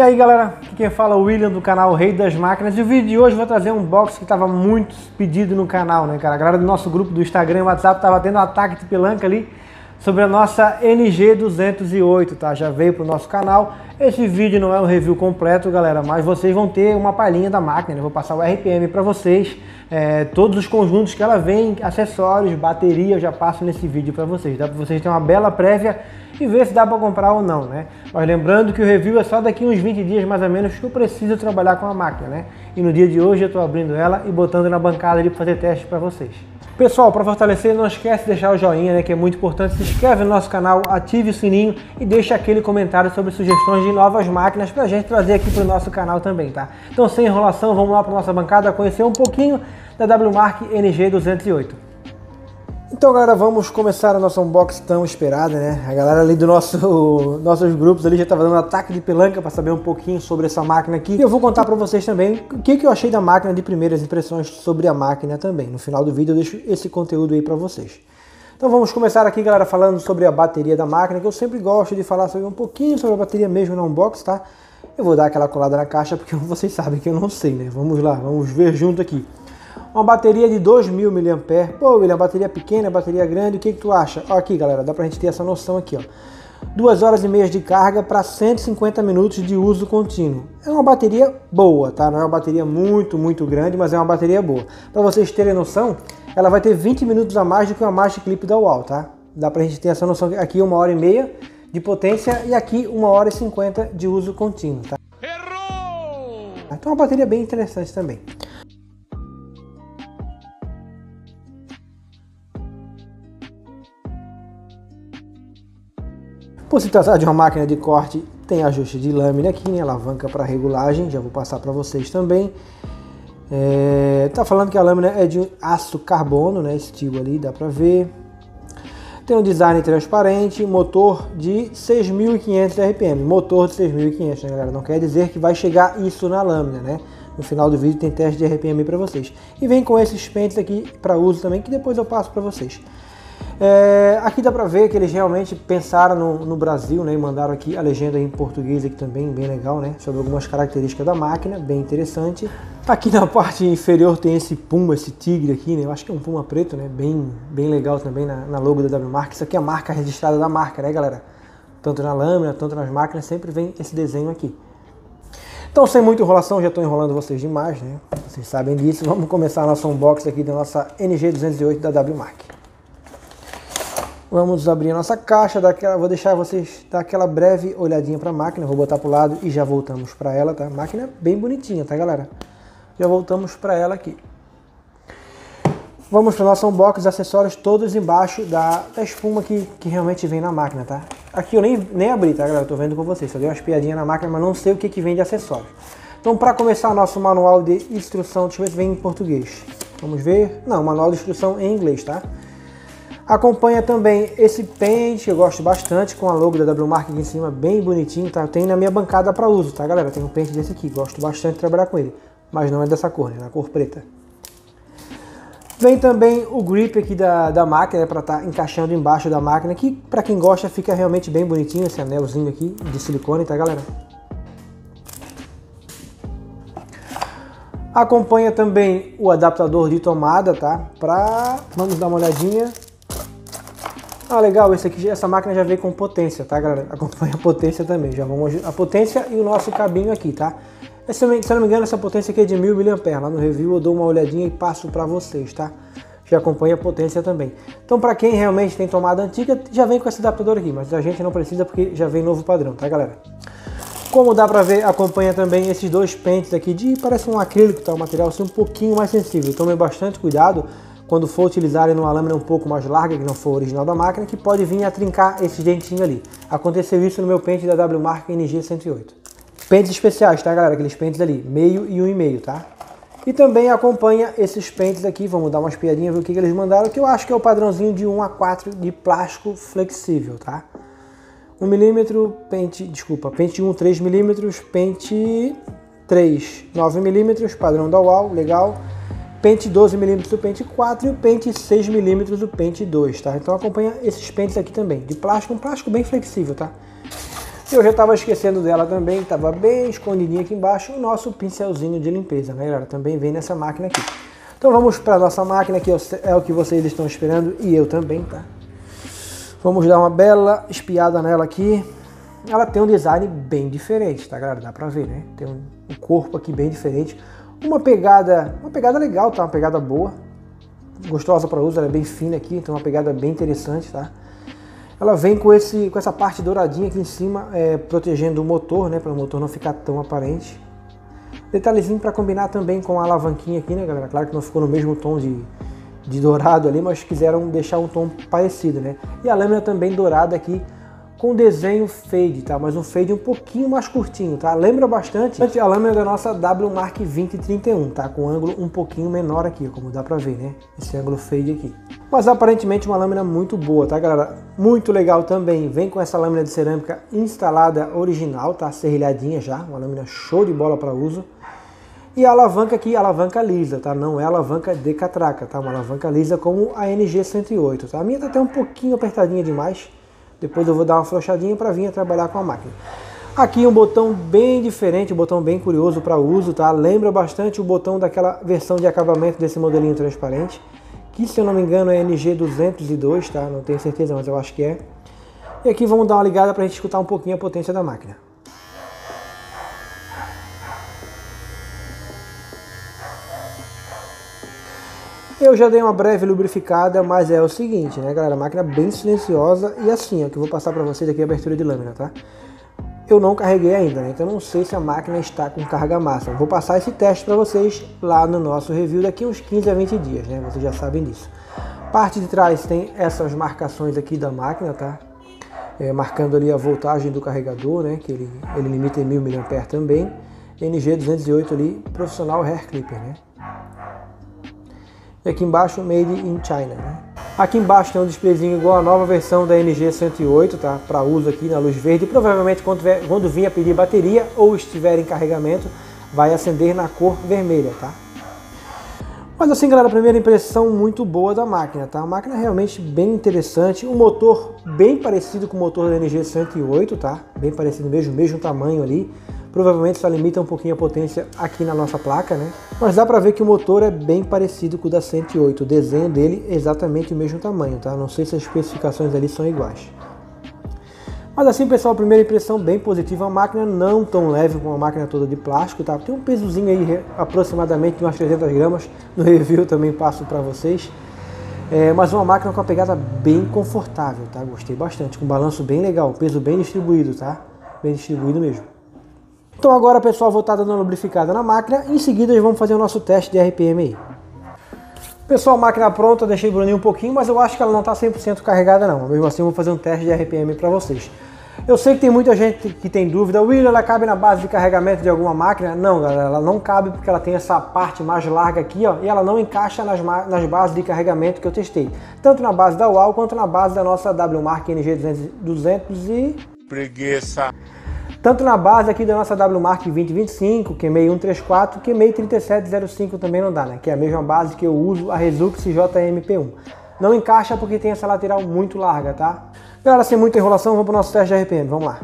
E aí galera, aqui quem fala é o William do canal Rei das Máquinas e o vídeo de hoje eu vou trazer um box que estava muito pedido no canal, né cara? A galera do nosso grupo do Instagram e WhatsApp estava tendo um ataque de pelanca ali sobre a nossa NG208, tá? Já veio pro nosso canal. Esse vídeo não é um review completo, galera, mas vocês vão ter uma palhinha da máquina. Eu vou passar o RPM para vocês, é, todos os conjuntos que ela vem, acessórios, bateria, eu já passo nesse vídeo para vocês. Dá para vocês terem uma bela prévia e ver se dá para comprar ou não, né? Mas lembrando que o review é só daqui uns 20 dias mais ou menos que eu preciso trabalhar com a máquina, né? E no dia de hoje eu estou abrindo ela e botando na bancada ali para fazer teste para vocês. Pessoal, para fortalecer, não esquece de deixar o joinha, né, que é muito importante. Se inscreve no nosso canal, ative o sininho e deixa aquele comentário sobre sugestões de novas máquinas para a gente trazer aqui para o nosso canal também, tá? Então, sem enrolação, vamos lá para nossa bancada conhecer um pouquinho da WMark NG208. Então, galera, vamos começar a nossa unboxing tão esperada, né? A galera ali do nosso nossos grupos ali já estava dando ataque de pelanca para saber um pouquinho sobre essa máquina aqui. E eu vou contar para vocês também o que, que eu achei da máquina de primeiras impressões sobre a máquina também. No final do vídeo eu deixo esse conteúdo aí para vocês. Então vamos começar aqui, galera, falando sobre a bateria da máquina, que eu sempre gosto de falar sobre um pouquinho sobre a bateria mesmo no unboxing, tá? Eu vou dar aquela colada na caixa porque vocês sabem que eu não sei, né? Vamos lá, vamos ver junto aqui. Uma bateria de 2000 mAh. Pô, William, bateria pequena, bateria grande, o que, que tu acha? Ó, aqui, galera, dá pra gente ter essa noção aqui, ó. Duas horas e meia de carga para 150 minutos de uso contínuo. É uma bateria boa, tá? Não é uma bateria muito, muito grande, mas é uma bateria boa. Para vocês terem noção, ela vai ter 20 minutos a mais do que uma Master Clip da UAU, tá? Dá pra gente ter essa noção aqui uma hora e meia de potência e aqui uma hora e 50 de uso contínuo, tá? Errou! Então é uma bateria bem interessante também. Por se tratar de uma máquina de corte, tem ajuste de lâmina aqui, né? alavanca para regulagem, já vou passar para vocês também. É, tá falando que a lâmina é de aço carbono, né? Estilo ali, dá para ver. Tem um design transparente, motor de 6.500 RPM. Motor de 6.500, né, galera? Não quer dizer que vai chegar isso na lâmina, né? No final do vídeo tem teste de RPM para vocês. E vem com esses pentes aqui para uso também, que depois eu passo para vocês. É, aqui dá para ver que eles realmente pensaram no, no, Brasil, né, e mandaram aqui a legenda em português aqui também, bem legal, né, sobre algumas características da máquina, bem interessante. Aqui na parte inferior tem esse puma, esse tigre aqui, né, eu acho que é um puma preto, né, bem, bem legal também na, na logo da WMark. Isso aqui é a marca registrada da marca, né, galera? Tanto na lâmina, tanto nas máquinas, sempre vem esse desenho aqui. Então, sem muita enrolação, já estou enrolando vocês demais, né? Vocês sabem disso. Vamos começar a nossa unboxing aqui da nossa NG208 da WMark. Vamos abrir a nossa caixa, daquela, vou deixar vocês dar aquela breve olhadinha para a máquina, vou botar para o lado e já voltamos para ela, tá? Máquina bem bonitinha, tá galera? Já voltamos para ela aqui. Vamos para o nosso unboxing, acessórios todos embaixo da, da espuma que, que realmente vem na máquina, tá? Aqui eu nem, nem abri, tá galera? Eu tô vendo com vocês, só dei umas piadinhas na máquina, mas não sei o que, que vem de acessórios. Então para começar nosso manual de instrução, deixa eu ver se vem em português. Vamos ver? Não, manual de instrução em inglês, tá? Acompanha também esse pente, eu gosto bastante, com a logo da WMark aqui em cima, bem bonitinho, tá? Tem na minha bancada para uso, tá galera? Tem um pente desse aqui, gosto bastante de trabalhar com ele. Mas não é dessa cor, né? Na cor preta. Vem também o grip aqui da, da máquina, para estar tá encaixando embaixo da máquina, que para quem gosta fica realmente bem bonitinho, esse anelzinho aqui de silicone, tá galera? Acompanha também o adaptador de tomada, tá? Pra... Vamos dar uma olhadinha. Ah, legal, esse aqui, essa máquina já veio com potência, tá, galera? Acompanha a potência também, já vamos... A potência e o nosso cabinho aqui, tá? Se eu não me engano, essa potência aqui é de 1000 mAh. Lá no review eu dou uma olhadinha e passo para vocês, tá? Já acompanha a potência também. Então, para quem realmente tem tomada antiga, já vem com esse adaptador aqui, mas a gente não precisa porque já vem novo padrão, tá, galera? Como dá para ver, acompanha também esses dois pentes aqui de parece um acrílico, tá? O material assim um pouquinho mais sensível. Tome bastante cuidado quando for utilizar numa lâmina um pouco mais larga, que não for original da máquina, que pode vir a trincar esse dentinho ali. Aconteceu isso no meu pente da WMark NG108. Pentes especiais, tá galera? Aqueles pentes ali, meio e um e meio, tá? E também acompanha esses pentes aqui, vamos dar uma espiadinha, ver o que, que eles mandaram, que eu acho que é o padrãozinho de 1 a 4 de plástico flexível, tá? 1 milímetro, pente, desculpa, pente 1, 3 milímetros, pente 3, 9 milímetros, padrão da UAU, legal pente 12mm do pente 4 e o pente 6mm do pente 2, tá? Então acompanha esses pentes aqui também, de plástico, um plástico bem flexível, tá? Eu já estava esquecendo dela também, estava bem escondidinha aqui embaixo, o nosso pincelzinho de limpeza, né galera? Também vem nessa máquina aqui. Então vamos para nossa máquina, que é o que vocês estão esperando e eu também, tá? Vamos dar uma bela espiada nela aqui. Ela tem um design bem diferente, tá galera? Dá pra ver, né? Tem um corpo aqui bem diferente. Uma pegada, uma pegada legal, tá? Uma pegada boa. Gostosa para uso, ela é bem fina aqui, então uma pegada bem interessante, tá? Ela vem com, esse, com essa parte douradinha aqui em cima, é, protegendo o motor, né? Para o motor não ficar tão aparente. Detalhezinho para combinar também com a alavanquinha aqui, né, galera? Claro que não ficou no mesmo tom de, de dourado ali, mas quiseram deixar um tom parecido, né? E a lâmina também dourada aqui com desenho fade, tá? Mas um fade um pouquinho mais curtinho, tá? Lembra bastante a lâmina da nossa W Mark 2031, tá? Com um ângulo um pouquinho menor aqui, como dá pra ver, né? Esse ângulo fade aqui. Mas aparentemente uma lâmina muito boa, tá, galera? Muito legal também. Vem com essa lâmina de cerâmica instalada original, tá? Serrilhadinha já, uma lâmina show de bola para uso. E a alavanca aqui, alavanca lisa, tá? Não é alavanca de catraca, tá? Uma alavanca lisa como a NG108, tá? A minha tá até um pouquinho apertadinha demais, depois eu vou dar uma afrouxadinha para vir trabalhar com a máquina. Aqui um botão bem diferente, um botão bem curioso para uso, tá? Lembra bastante o botão daquela versão de acabamento desse modelinho transparente, que se eu não me engano é NG202, tá? Não tenho certeza, mas eu acho que é. E aqui vamos dar uma ligada para a gente escutar um pouquinho a potência da máquina. Eu já dei uma breve lubrificada, mas é o seguinte, né, galera? Máquina bem silenciosa e assim, ó, que eu vou passar para vocês aqui a abertura de lâmina, tá? Eu não carreguei ainda, né? Então não sei se a máquina está com carga máxima. Vou passar esse teste para vocês lá no nosso review daqui uns 15 a 20 dias, né? Vocês já sabem disso. Parte de trás tem essas marcações aqui da máquina, tá? É, marcando ali a voltagem do carregador, né? Que ele, ele limita em 1000 mAh também. NG208 ali, profissional hair clipper, né? E aqui embaixo, Made in China. Né? Aqui embaixo tem um displayzinho igual a nova versão da NG108, tá? Para uso aqui na luz verde. Provavelmente quando, vier, quando vir a pedir bateria ou estiver em carregamento, vai acender na cor vermelha, tá? Mas assim, galera, a primeira impressão muito boa da máquina, tá? A máquina é realmente bem interessante, um motor bem parecido com o motor da NG108, tá? Bem parecido mesmo, mesmo tamanho ali. Provavelmente só limita um pouquinho a potência aqui na nossa placa, né? Mas dá para ver que o motor é bem parecido com o da 108. O desenho dele é exatamente o mesmo tamanho, tá? Não sei se as especificações ali são iguais. Mas assim, pessoal, primeira impressão bem positiva. A máquina não tão leve como a máquina toda de plástico, tá? Tem um pesozinho aí aproximadamente de umas 300 gramas. No review também passo para vocês. É, mas uma máquina com uma pegada bem confortável, tá? Gostei bastante, com balanço bem legal, peso bem distribuído, tá? Bem distribuído mesmo. Então agora, pessoal, vou estar dando uma lubrificada na máquina. Em seguida, vamos fazer o nosso teste de RPM aí. Pessoal, máquina pronta, deixei brunir um pouquinho, mas eu acho que ela não está 100% carregada não. Mesmo assim, vou fazer um teste de RPM para vocês. Eu sei que tem muita gente que tem dúvida, Will, ela cabe na base de carregamento de alguma máquina? Não, galera, ela não cabe porque ela tem essa parte mais larga aqui, ó, e ela não encaixa nas, nas bases de carregamento que eu testei. Tanto na base da UAU quanto na base da nossa WMark NG200 e... Preguiça. Tanto na base aqui da nossa WMark 2025, QMEI 134, QMEI 3705 também não dá, né? Que é a mesma base que eu uso, a Resux JMP1. Não encaixa porque tem essa lateral muito larga, tá? Galera, sem muita enrolação, vamos para o nosso teste de RPM, vamos lá.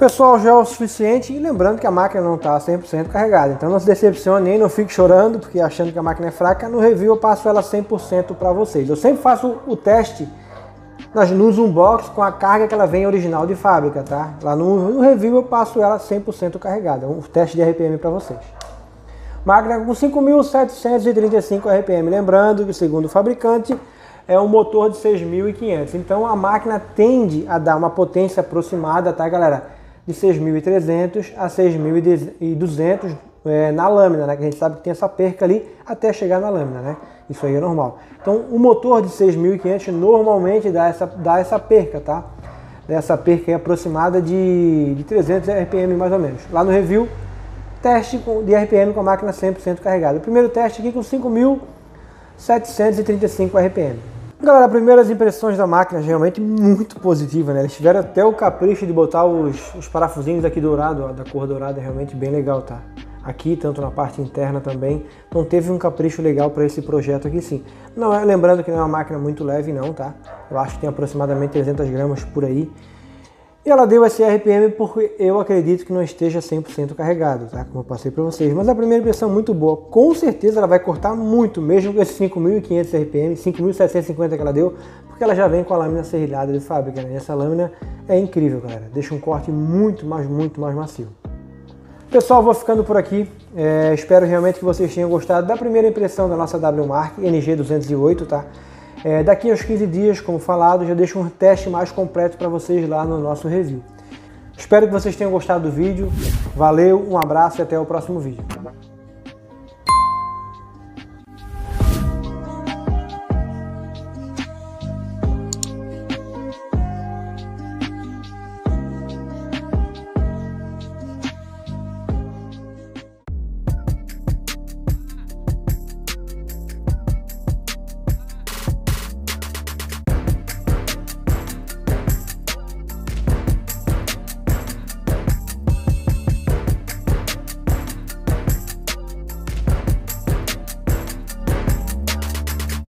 Pessoal, já é o suficiente e lembrando que a máquina não está 100% carregada, então não se decepcione nem, não fique chorando porque achando que a máquina é fraca, no review eu passo ela 100% para vocês. Eu sempre faço o teste nas, nos unbox com a carga que ela vem original de fábrica, tá? Lá no, no review eu passo ela 100% carregada, um teste de RPM para vocês. Máquina com 5.735 RPM, lembrando que segundo o fabricante é um motor de 6.500, então a máquina tende a dar uma potência aproximada, tá galera? De 6.300 a 6.200 é, na lâmina, né? Que a gente sabe que tem essa perca ali até chegar na lâmina, né? Isso aí é normal. Então, o motor de 6.500 normalmente dá essa, dá essa perca, tá? Essa perca aproximada de, de 300 RPM mais ou menos. Lá no review, teste de RPM com a máquina 100% carregada. O primeiro teste aqui com 5.735 RPM. Galera, primeiras impressões da máquina realmente muito positiva, né? Eles tiveram até o capricho de botar os, os parafusinhos aqui dourado, ó, da cor dourada, é realmente bem legal, tá? Aqui, tanto na parte interna também, não teve um capricho legal para esse projeto aqui sim. Não é, lembrando que não é uma máquina muito leve não, tá? Eu acho que tem aproximadamente 300 gramas por aí. E ela deu esse RPM porque eu acredito que não esteja 100% carregado, tá? Como eu passei para vocês. Mas a primeira impressão é muito boa. Com certeza ela vai cortar muito, mesmo com esses 5.500 RPM, 5.750 que ela deu, porque ela já vem com a lâmina serrilhada de fábrica, né? E essa lâmina é incrível, galera. Deixa um corte muito, mais, muito mais macio. Pessoal, vou ficando por aqui. É, espero realmente que vocês tenham gostado da primeira impressão da nossa W Mark NG208, tá? É, daqui aos 15 dias, como falado, já deixo um teste mais completo para vocês lá no nosso review. Espero que vocês tenham gostado do vídeo. Valeu, um abraço e até o próximo vídeo.